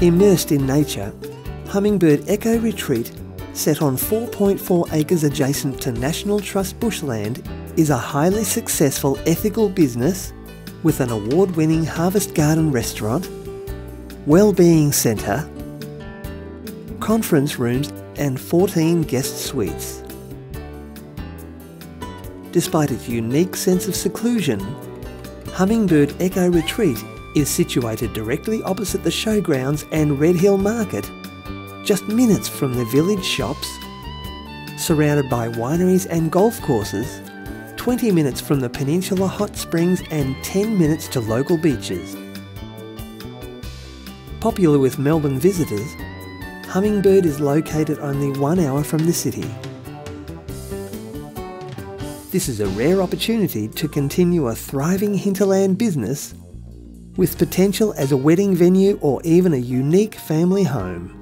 Immersed in nature, Hummingbird Eco Retreat, set on 4.4 acres adjacent to National Trust bushland, is a highly successful ethical business with an award winning Harvest Garden restaurant, well-being centre, conference rooms, and 14 guest suites. Despite its unique sense of seclusion, Hummingbird Eco Retreat is situated directly opposite the showgrounds and Red Hill Market, just minutes from the village shops, surrounded by wineries and golf courses, 20 minutes from the Peninsula Hot Springs and 10 minutes to local beaches. Popular with Melbourne visitors, Hummingbird is located only one hour from the city. This is a rare opportunity to continue a thriving hinterland business with potential as a wedding venue or even a unique family home.